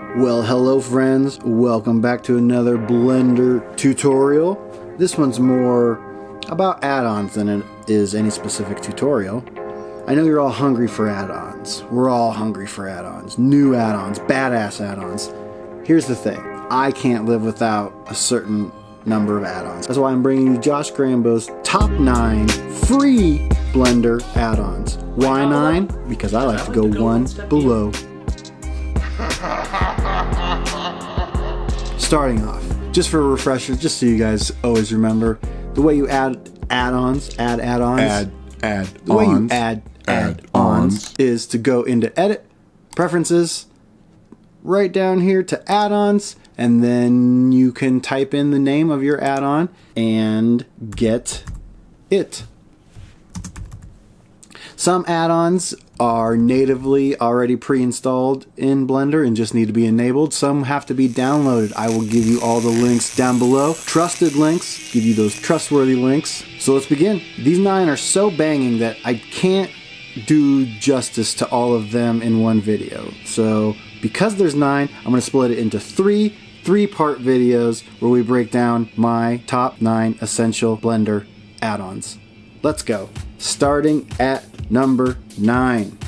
Well, hello friends. Welcome back to another Blender tutorial. This one's more about add-ons than it is any specific tutorial. I know you're all hungry for add-ons. We're all hungry for add-ons. New add-ons, badass add-ons. Here's the thing. I can't live without a certain number of add-ons. That's why I'm bringing you Josh Grambo's top 9 free Blender add-ons. Why 9? Because I like to go one below starting off, just for a refresher, just so you guys always remember, the way you add add-ons, add add-ons, Add, add, the way you ons. add add-ons is to go into Edit, Preferences, right down here to add-ons, and then you can type in the name of your add-on and get it. Some add-ons are natively already pre-installed in Blender and just need to be enabled. Some have to be downloaded. I will give you all the links down below. Trusted links, give you those trustworthy links. So let's begin. These nine are so banging that I can't do justice to all of them in one video. So because there's nine, I'm to split it into three three-part videos where we break down my top nine essential Blender add-ons. Let's go. Starting at number nine.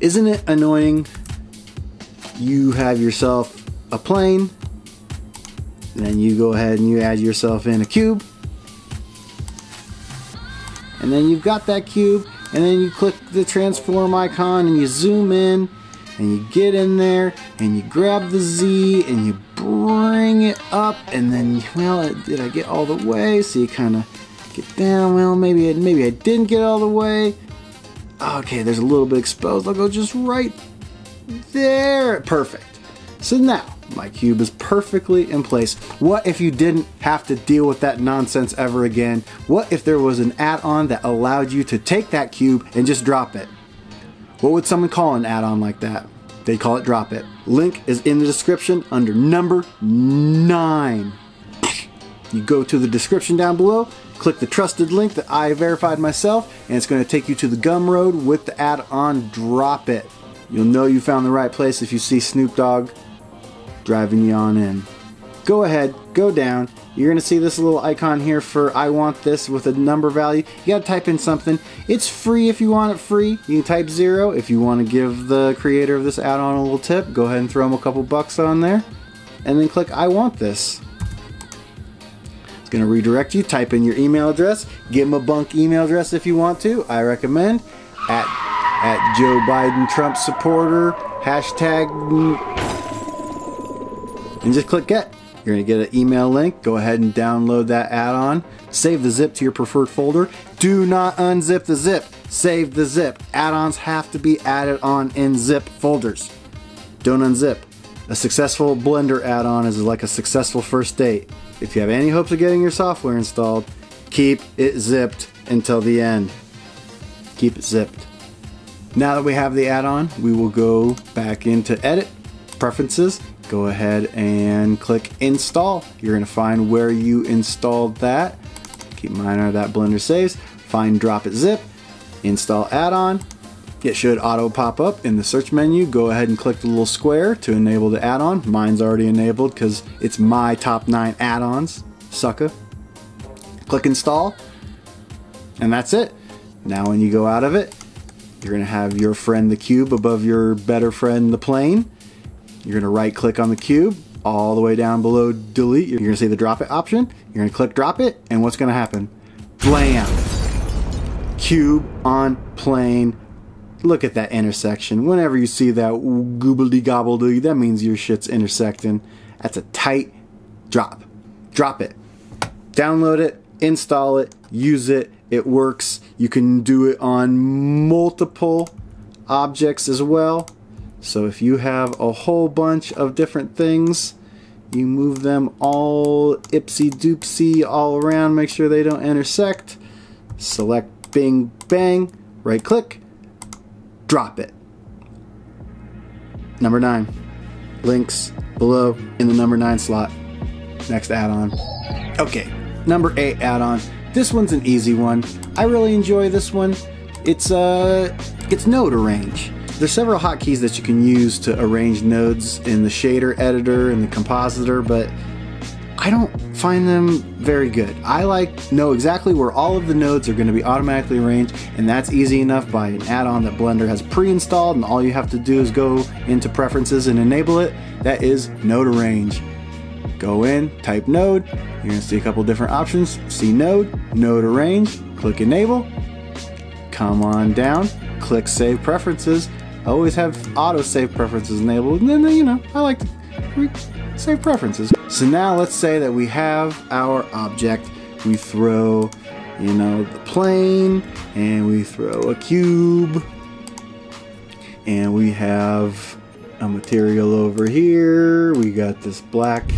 Isn't it annoying? You have yourself a plane, then you go ahead and you add yourself in a cube, and then you've got that cube, and then you click the transform icon and you zoom in, and you get in there, and you grab the Z and you bring it up, and then well, did I get all the way? So you kind of get down. Well, maybe I, maybe I didn't get all the way. Okay, there's a little bit exposed. I'll go just right there. Perfect. So now my cube is perfectly in place. What if you didn't have to deal with that nonsense ever again? What if there was an add-on that allowed you to take that cube and just drop it? What would someone call an add-on like that? They call it drop it. Link is in the description under number nine. You go to the description down below, click the trusted link that I verified myself, and it's going to take you to the Gumroad with the add-on Drop It. You'll know you found the right place if you see Snoop Dogg driving you on in. Go ahead, go down. You're going to see this little icon here for I want this with a number value. You got to type in something. It's free if you want it free. You can type zero. If you want to give the creator of this add-on a little tip, go ahead and throw him a couple bucks on there. And then click I want this going to redirect you. Type in your email address. Give them a bunk email address if you want to. I recommend at at Joe Biden Trump supporter hashtag and just click get. You're going to get an email link. Go ahead and download that add-on. Save the zip to your preferred folder. Do not unzip the zip. Save the zip. Add-ons have to be added on in zip folders. Don't unzip. A successful Blender add-on is like a successful first date. If you have any hopes of getting your software installed, keep it zipped until the end. Keep it zipped. Now that we have the add-on, we will go back into Edit, Preferences, go ahead and click Install. You're going to find where you installed that. Keep in mind that Blender saves. Find Drop It Zip, Install Add-on, it should auto pop up in the search menu. Go ahead and click the little square to enable the add-on. Mine's already enabled because it's my top nine add-ons. Sucker. Click install. And that's it. Now when you go out of it, you're to have your friend the cube above your better friend the plane. You're to right click on the cube all the way down below delete. You're to see the drop it option. You're to click drop it and what's to happen? Blam! Cube on plane look at that intersection. Whenever you see that goobly gobbledoo, that means your shit's intersecting. That's a tight drop. Drop it. Download it, install it, use it. It works. You can do it on multiple objects as well. So if you have a whole bunch of different things, you move them all ipsy doopsy all around, make sure they don't intersect. Select bing bang, right click, drop it. Number nine, links below in the number nine slot. Next add on. Okay, number eight add on. This one's an easy one. I really enjoy this one. It's uh, it's node arrange. There's several hotkeys that you can use to arrange nodes in the shader editor and the compositor, but I don't find them very good. I like know exactly where all of the nodes are going to be automatically arranged, and that's easy enough by an add-on that Blender has pre-installed, and all you have to do is go into preferences and enable it. That is Node Arrange. Go in, type node, you're going to see a couple different options. See node, node arrange, click enable, come on down, click save preferences. I always have auto save preferences enabled, and then, you know, I like to save preferences. So now let's say that we have our object. We throw, you know, the plane, and we throw a cube, and we have a material over here. We got this black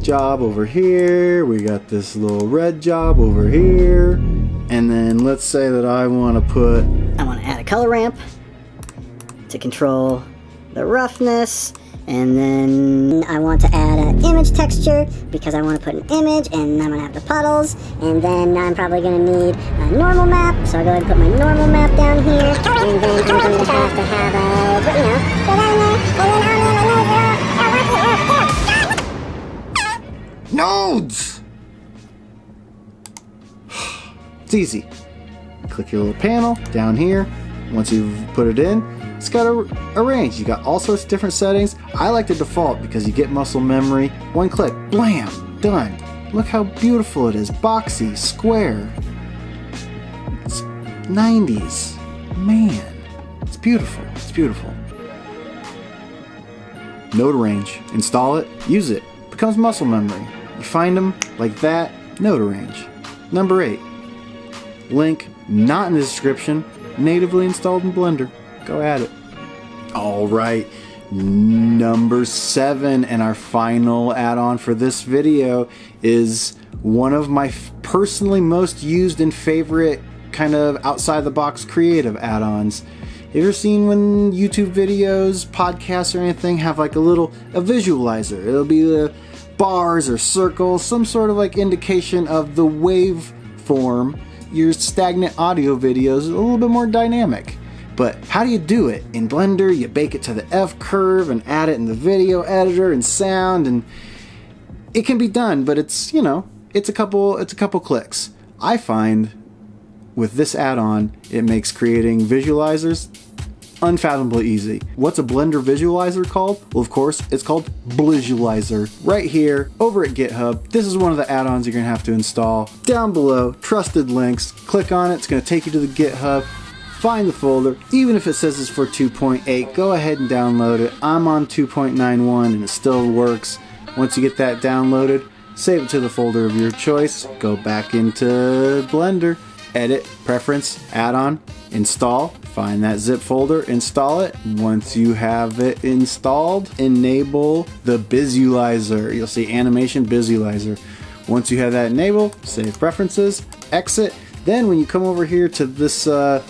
job over here. We got this little red job over here. And then let's say that I want to put... I want to add a color ramp to control the roughness and then I want to add an image texture because I want to put an image and I'm going to have the puddles. And then I'm probably going to need a normal map. So I'll go ahead and put my normal map down here. And then I'm going to have to have a, you know, go down there. And then Nodes! It's easy. Click your little panel down here. Once you've put it in, it's got a, range. You got all sorts of different settings. I like the default because you get muscle memory. One click, blam, done. Look how beautiful it is. Boxy, square. It's 90s. Man, it's beautiful. It's beautiful. Node range. Install it, use it. Becomes muscle memory. You find them like that, node range. Number 8. Link not in the description, natively installed in Blender. Go at it. All right, number seven, and our final add on for this video is one of my personally most used and favorite kind of outside the box creative add ons. Have you ever seen when YouTube videos, podcasts, or anything have like a little a visualizer? It'll be the bars or circles, some sort of like indication of the waveform. Your stagnant audio videos a little bit more dynamic. But how do you do it? In Blender, you bake it to the F curve and add it in the video editor and sound and it can be done, but it's, you know, it's a couple it's a couple clicks. I find with this add-on, it makes creating visualizers unfathomably easy. What's a Blender visualizer called? Well, of course, it's called Bizualizer. Right here, over at GitHub, this is one of the add-ons you're gonna have to install. Down below, trusted links, click on it, it's gonna take you to the GitHub find the folder. Even if it says it's for 2.8, go ahead and download it. I'm on 2.91 and it still works. Once you get that downloaded, save it to the folder of your choice, go back into Blender, edit, preference, add-on, install, find that zip folder, install it. Once you have it installed, enable the Bizualizer. You'll see animation Bizualizer. Once you have that enabled, save preferences, exit. Then when you come over here to this uh,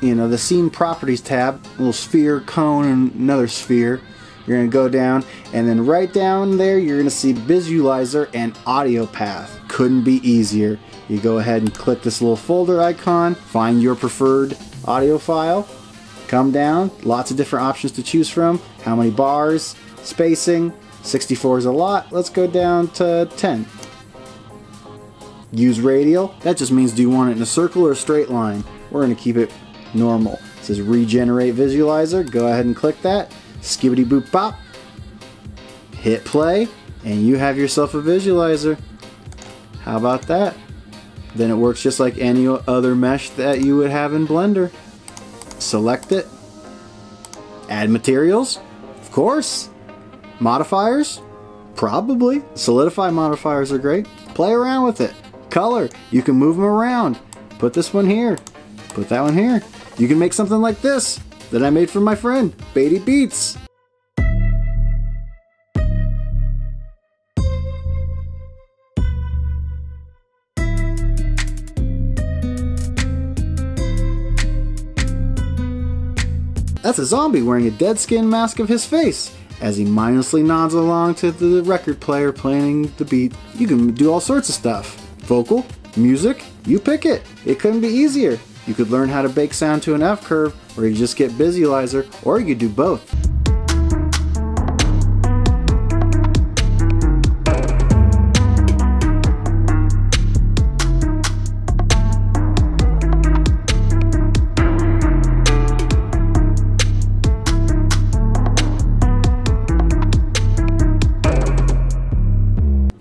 you know, the scene properties tab, little sphere, cone, and another sphere. You're going to go down, and then right down there, you're going to see Visualizer and Audio Path. Couldn't be easier. You go ahead and click this little folder icon, find your preferred audio file, come down, lots of different options to choose from. How many bars, spacing, 64 is a lot. Let's go down to 10. Use radial. That just means do you want it in a circle or a straight line? We're going to keep it normal. It says regenerate visualizer. Go ahead and click that. Skibbity boop pop. Hit play and you have yourself a visualizer. How about that? Then it works just like any other mesh that you would have in Blender. Select it. Add materials. Of course. Modifiers. Probably. Solidify modifiers are great. Play around with it. Color. You can move them around. Put this one here. Put that one here. You can make something like this that I made for my friend, Baty Beats. That's a zombie wearing a dead skin mask of his face as he mindlessly nods along to the record player playing the beat. You can do all sorts of stuff. Vocal, music, you pick it. It couldn't be easier. You could learn how to bake sound to an F curve, or you just get Bizualizer, or you could do both.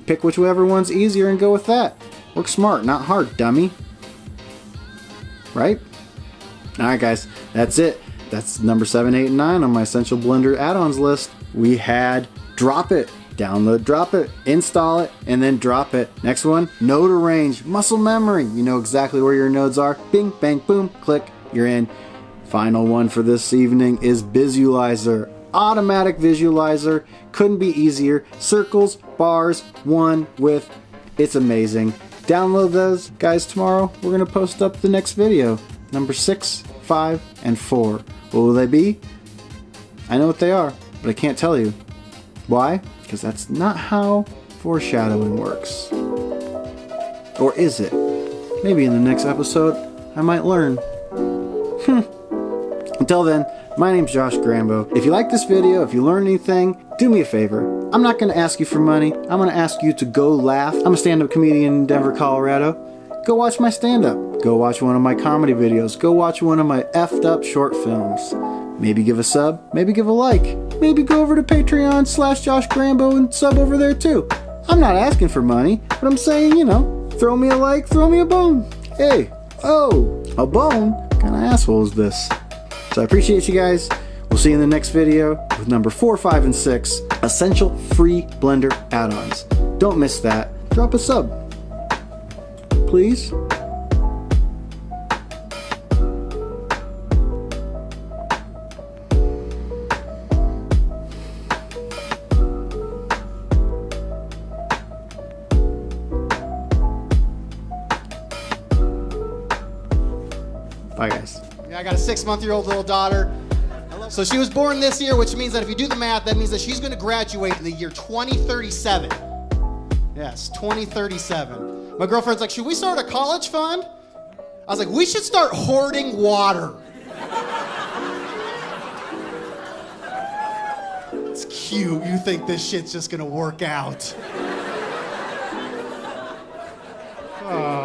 Pick whichever one's easier and go with that. Work smart, not hard, dummy. Right? Alright guys, that's it. That's number 7, 8, and 9 on my Essential Blender add-ons list. We had Drop It, download Drop It, install it, and then drop it. Next one, Node Arrange, muscle memory. You know exactly where your nodes are. Bing, bang, boom, click, you're in. Final one for this evening is Bizualizer automatic visualizer. Couldn't be easier. Circles, bars, one with. It's amazing. Download those guys tomorrow. We're going to post up the next video. Number six, five, and four. What will they be? I know what they are, but I can't tell you. Why? Because that's not how foreshadowing works. Or is it? Maybe in the next episode, I might learn. Until then, my name's Josh Grambo. If you like this video, if you learned anything, do me a favor. I'm not going to ask you for money. I'm going to ask you to go laugh. I'm a stand-up comedian in Denver, Colorado. Go watch my stand-up. Go watch one of my comedy videos. Go watch one of my effed up short films. Maybe give a sub. Maybe give a like. Maybe go over to Patreon slash Josh Grambo and sub over there too. I'm not asking for money, but I'm saying, you know, throw me a like, throw me a bone. Hey, oh, a bone? What kind of asshole is this? So I appreciate you guys. We'll see you in the next video with number 4, 5, and 6 Essential Free Blender Add-ons. Don't miss that. Drop a sub. Please. Bye, guys. Yeah, I got a six month year old little daughter. So she was born this year, which means that if you do the math, that means that she's going to graduate in the year 2037. Yes, 2037. My girlfriend's like, should we start a college fund? I was like, we should start hoarding water. it's cute. You think this shit's just going to work out. Oh.